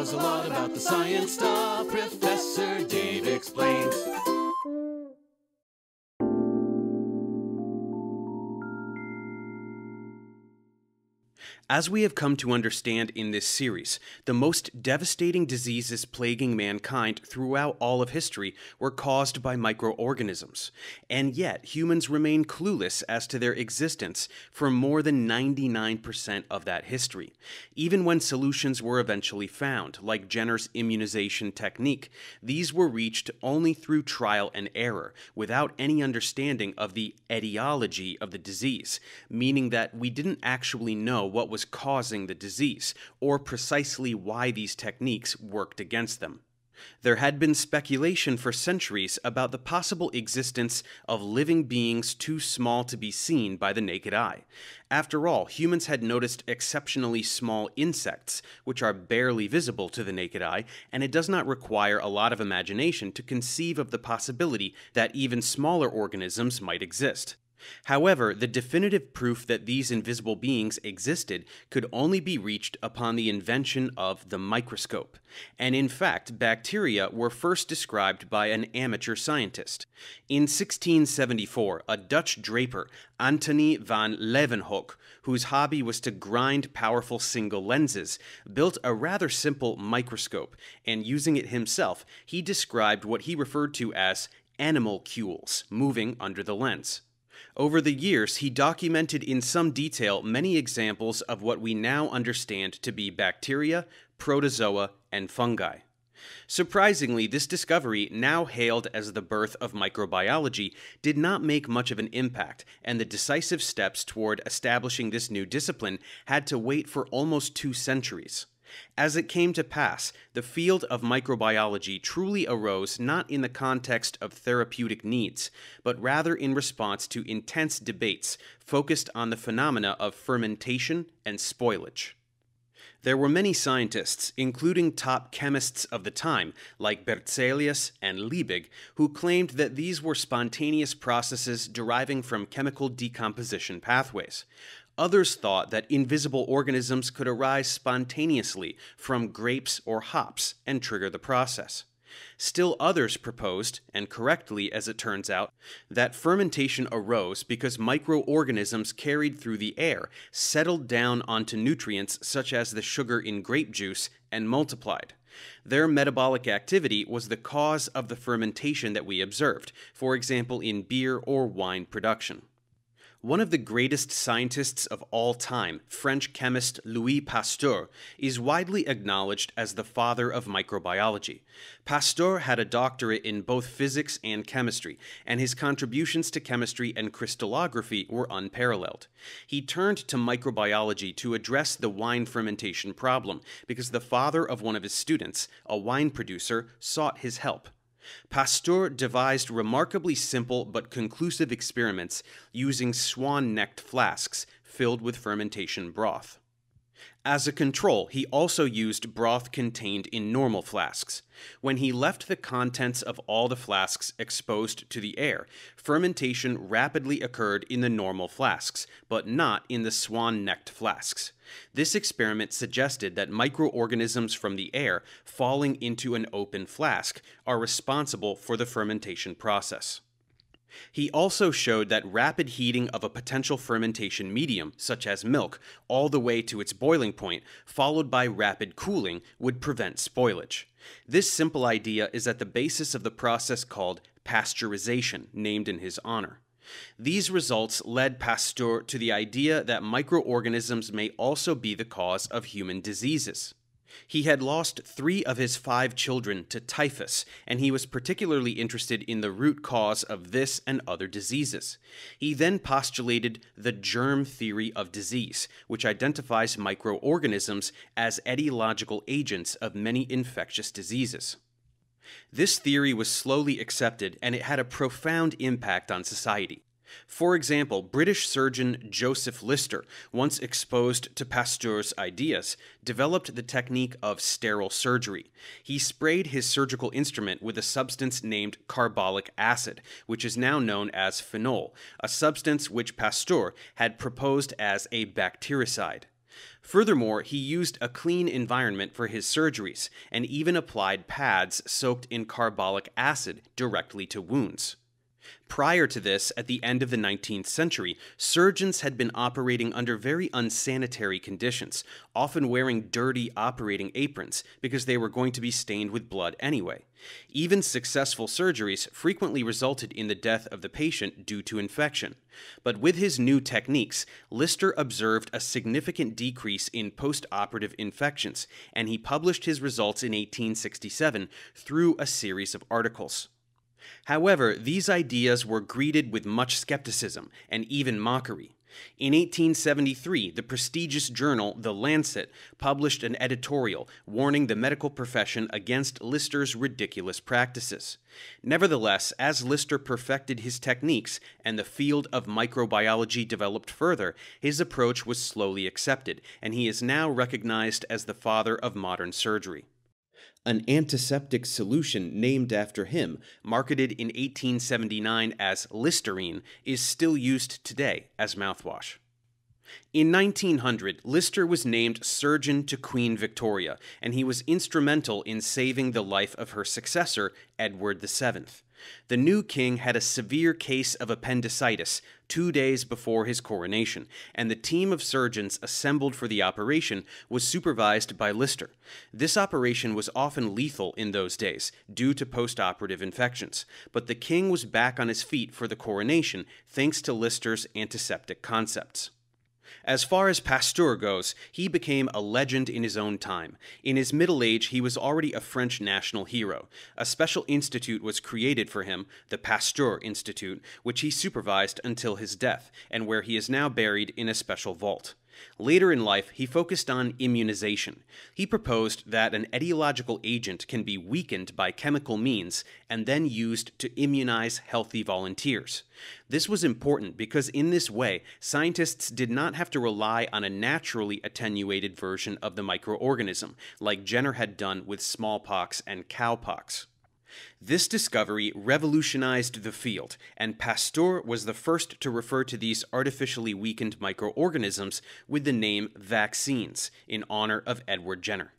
knows a lot about the science stuff. Professor Dave explains. As we have come to understand in this series, the most devastating diseases plaguing mankind throughout all of history were caused by microorganisms. And yet, humans remain clueless as to their existence for more than 99% of that history. Even when solutions were eventually found, like Jenner's immunization technique, these were reached only through trial and error, without any understanding of the etiology of the disease, meaning that we didn't actually know what was causing the disease, or precisely why these techniques worked against them. There had been speculation for centuries about the possible existence of living beings too small to be seen by the naked eye. After all, humans had noticed exceptionally small insects, which are barely visible to the naked eye, and it does not require a lot of imagination to conceive of the possibility that even smaller organisms might exist. However, the definitive proof that these invisible beings existed could only be reached upon the invention of the microscope. And in fact, bacteria were first described by an amateur scientist. In 1674, a Dutch draper, Antony van Leeuwenhoek, whose hobby was to grind powerful single lenses, built a rather simple microscope, and using it himself, he described what he referred to as animalcules moving under the lens. Over the years, he documented in some detail many examples of what we now understand to be bacteria, protozoa, and fungi. Surprisingly, this discovery, now hailed as the birth of microbiology, did not make much of an impact, and the decisive steps toward establishing this new discipline had to wait for almost two centuries. As it came to pass, the field of microbiology truly arose not in the context of therapeutic needs, but rather in response to intense debates focused on the phenomena of fermentation and spoilage. There were many scientists, including top chemists of the time, like Berzelius and Liebig, who claimed that these were spontaneous processes deriving from chemical decomposition pathways. Others thought that invisible organisms could arise spontaneously from grapes or hops and trigger the process. Still others proposed, and correctly as it turns out, that fermentation arose because microorganisms carried through the air settled down onto nutrients such as the sugar in grape juice and multiplied. Their metabolic activity was the cause of the fermentation that we observed, for example in beer or wine production. One of the greatest scientists of all time, French chemist Louis Pasteur, is widely acknowledged as the father of microbiology. Pasteur had a doctorate in both physics and chemistry, and his contributions to chemistry and crystallography were unparalleled. He turned to microbiology to address the wine fermentation problem because the father of one of his students, a wine producer, sought his help. Pasteur devised remarkably simple but conclusive experiments using swan necked flasks filled with fermentation broth. As a control, he also used broth contained in normal flasks. When he left the contents of all the flasks exposed to the air, fermentation rapidly occurred in the normal flasks, but not in the swan necked flasks. This experiment suggested that microorganisms from the air falling into an open flask are responsible for the fermentation process. He also showed that rapid heating of a potential fermentation medium, such as milk, all the way to its boiling point, followed by rapid cooling, would prevent spoilage. This simple idea is at the basis of the process called pasteurization, named in his honor. These results led Pasteur to the idea that microorganisms may also be the cause of human diseases. He had lost three of his five children to typhus, and he was particularly interested in the root cause of this and other diseases. He then postulated the germ theory of disease, which identifies microorganisms as etiological agents of many infectious diseases. This theory was slowly accepted and it had a profound impact on society. For example, British surgeon Joseph Lister, once exposed to Pasteur's ideas, developed the technique of sterile surgery. He sprayed his surgical instrument with a substance named carbolic acid, which is now known as phenol, a substance which Pasteur had proposed as a bactericide. Furthermore, he used a clean environment for his surgeries and even applied pads soaked in carbolic acid directly to wounds. Prior to this, at the end of the 19th century, surgeons had been operating under very unsanitary conditions, often wearing dirty operating aprons because they were going to be stained with blood anyway. Even successful surgeries frequently resulted in the death of the patient due to infection. But with his new techniques, Lister observed a significant decrease in post operative infections, and he published his results in 1867 through a series of articles. However, these ideas were greeted with much skepticism and even mockery. In 1873, the prestigious journal The Lancet published an editorial warning the medical profession against Lister's ridiculous practices. Nevertheless, as Lister perfected his techniques and the field of microbiology developed further, his approach was slowly accepted, and he is now recognized as the father of modern surgery. An antiseptic solution named after him, marketed in 1879 as Listerine, is still used today as mouthwash. In 1900, Lister was named surgeon to Queen Victoria, and he was instrumental in saving the life of her successor, Edward VII. The new king had a severe case of appendicitis two days before his coronation, and the team of surgeons assembled for the operation was supervised by Lister. This operation was often lethal in those days, due to post-operative infections, but the king was back on his feet for the coronation thanks to Lister's antiseptic concepts. As far as Pasteur goes, he became a legend in his own time. In his middle age, he was already a French national hero. A special institute was created for him, the Pasteur Institute, which he supervised until his death, and where he is now buried in a special vault. Later in life, he focused on immunization. He proposed that an etiological agent can be weakened by chemical means and then used to immunize healthy volunteers. This was important because in this way, scientists did not have to rely on a naturally attenuated version of the microorganism, like Jenner had done with smallpox and cowpox. This discovery revolutionized the field, and Pasteur was the first to refer to these artificially weakened microorganisms with the name vaccines in honor of Edward Jenner.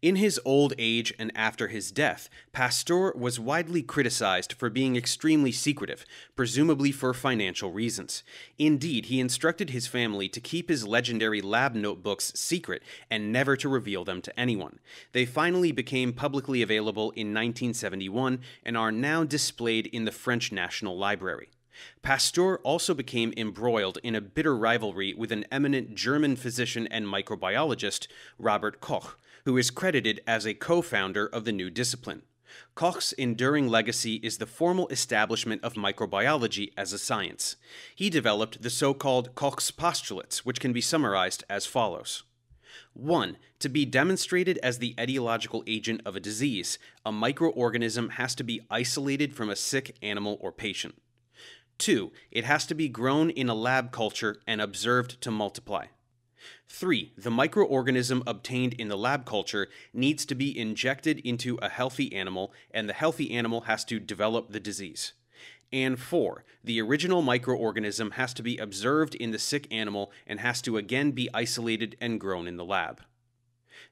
In his old age and after his death, Pasteur was widely criticized for being extremely secretive, presumably for financial reasons. Indeed, he instructed his family to keep his legendary lab notebooks secret and never to reveal them to anyone. They finally became publicly available in 1971 and are now displayed in the French National Library. Pasteur also became embroiled in a bitter rivalry with an eminent German physician and microbiologist, Robert Koch, who is credited as a co founder of the new discipline. Koch's enduring legacy is the formal establishment of microbiology as a science. He developed the so called Koch's postulates, which can be summarized as follows. 1. To be demonstrated as the etiological agent of a disease, a microorganism has to be isolated from a sick animal or patient. 2. It has to be grown in a lab culture and observed to multiply. 3. The microorganism obtained in the lab culture needs to be injected into a healthy animal, and the healthy animal has to develop the disease. And 4. The original microorganism has to be observed in the sick animal and has to again be isolated and grown in the lab.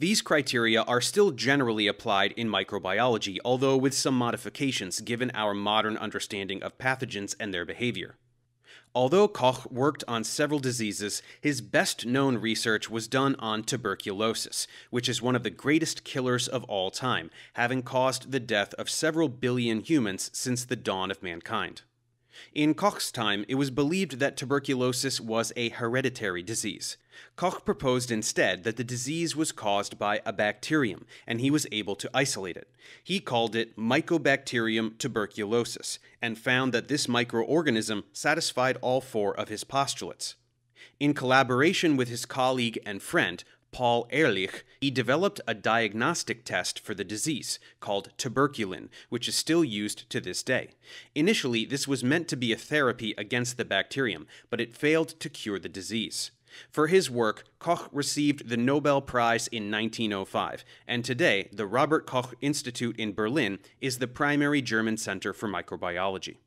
These criteria are still generally applied in microbiology, although with some modifications given our modern understanding of pathogens and their behavior. Although Koch worked on several diseases, his best known research was done on tuberculosis, which is one of the greatest killers of all time, having caused the death of several billion humans since the dawn of mankind. In Koch's time, it was believed that tuberculosis was a hereditary disease. Koch proposed instead that the disease was caused by a bacterium, and he was able to isolate it. He called it Mycobacterium tuberculosis, and found that this microorganism satisfied all four of his postulates. In collaboration with his colleague and friend, Paul Ehrlich, he developed a diagnostic test for the disease called tuberculin, which is still used to this day. Initially, this was meant to be a therapy against the bacterium, but it failed to cure the disease. For his work, Koch received the Nobel Prize in 1905, and today the Robert Koch Institute in Berlin is the primary German center for microbiology.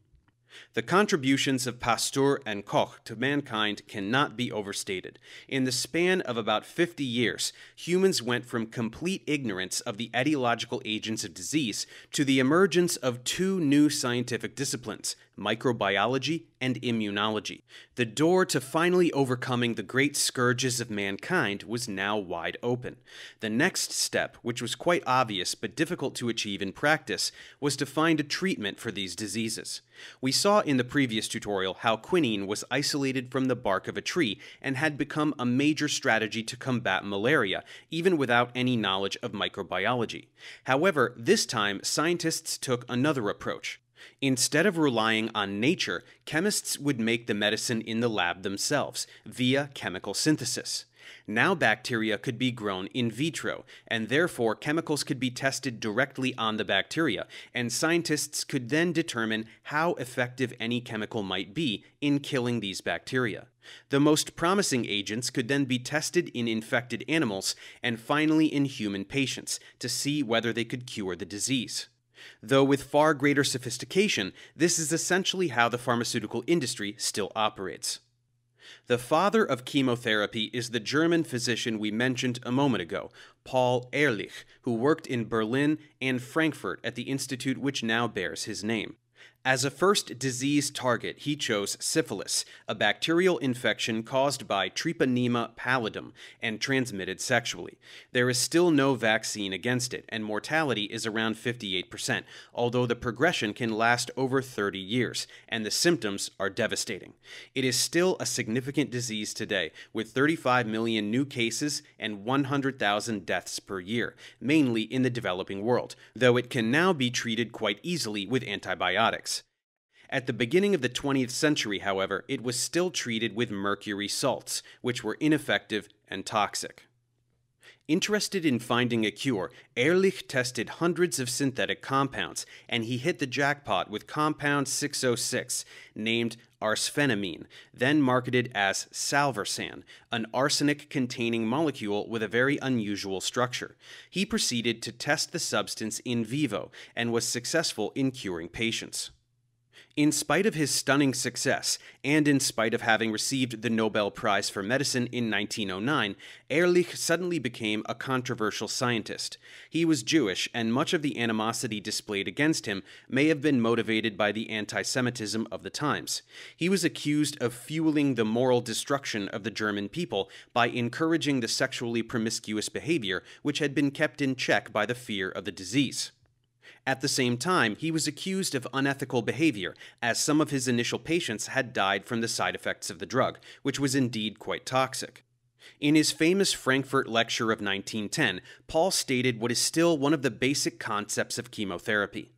The contributions of Pasteur and Koch to mankind cannot be overstated. In the span of about 50 years, humans went from complete ignorance of the etiological agents of disease to the emergence of two new scientific disciplines microbiology and immunology. The door to finally overcoming the great scourges of mankind was now wide open. The next step, which was quite obvious but difficult to achieve in practice, was to find a treatment for these diseases. We saw in the previous tutorial how quinine was isolated from the bark of a tree and had become a major strategy to combat malaria, even without any knowledge of microbiology. However, this time scientists took another approach. Instead of relying on nature, chemists would make the medicine in the lab themselves, via chemical synthesis. Now bacteria could be grown in vitro, and therefore chemicals could be tested directly on the bacteria, and scientists could then determine how effective any chemical might be in killing these bacteria. The most promising agents could then be tested in infected animals and finally in human patients to see whether they could cure the disease. Though with far greater sophistication, this is essentially how the pharmaceutical industry still operates. The father of chemotherapy is the German physician we mentioned a moment ago, Paul Ehrlich, who worked in Berlin and Frankfurt at the institute which now bears his name. As a first disease target, he chose syphilis, a bacterial infection caused by Treponema pallidum and transmitted sexually. There is still no vaccine against it, and mortality is around 58%, although the progression can last over 30 years, and the symptoms are devastating. It is still a significant disease today, with 35 million new cases and 100,000 deaths per year, mainly in the developing world, though it can now be treated quite easily with antibiotics. At the beginning of the 20th century, however, it was still treated with mercury salts, which were ineffective and toxic. Interested in finding a cure, Ehrlich tested hundreds of synthetic compounds, and he hit the jackpot with compound 606, named arsphenamine, then marketed as salvarsan, an arsenic containing molecule with a very unusual structure. He proceeded to test the substance in vivo and was successful in curing patients. In spite of his stunning success, and in spite of having received the Nobel Prize for Medicine in 1909, Ehrlich suddenly became a controversial scientist. He was Jewish, and much of the animosity displayed against him may have been motivated by the anti Semitism of the times. He was accused of fueling the moral destruction of the German people by encouraging the sexually promiscuous behavior which had been kept in check by the fear of the disease. At the same time, he was accused of unethical behavior, as some of his initial patients had died from the side effects of the drug, which was indeed quite toxic. In his famous Frankfurt lecture of 1910, Paul stated what is still one of the basic concepts of chemotherapy.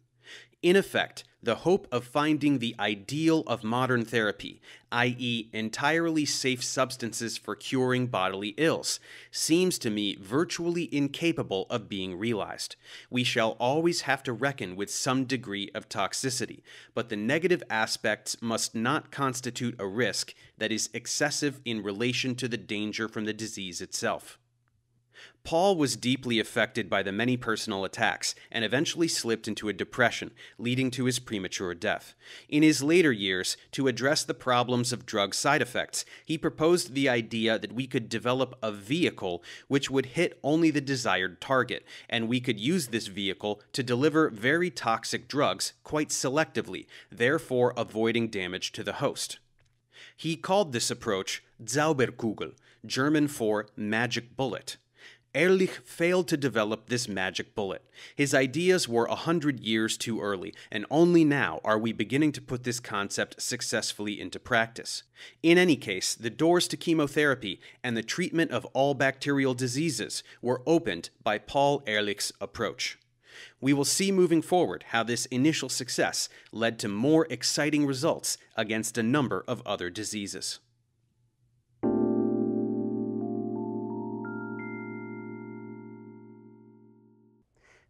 In effect, the hope of finding the ideal of modern therapy, i.e., entirely safe substances for curing bodily ills, seems to me virtually incapable of being realized. We shall always have to reckon with some degree of toxicity, but the negative aspects must not constitute a risk that is excessive in relation to the danger from the disease itself. Paul was deeply affected by the many personal attacks and eventually slipped into a depression, leading to his premature death. In his later years, to address the problems of drug side effects, he proposed the idea that we could develop a vehicle which would hit only the desired target, and we could use this vehicle to deliver very toxic drugs quite selectively, therefore avoiding damage to the host. He called this approach Zauberkugel, German for magic bullet. Ehrlich failed to develop this magic bullet. His ideas were a hundred years too early, and only now are we beginning to put this concept successfully into practice. In any case, the doors to chemotherapy and the treatment of all bacterial diseases were opened by Paul Ehrlich's approach. We will see moving forward how this initial success led to more exciting results against a number of other diseases.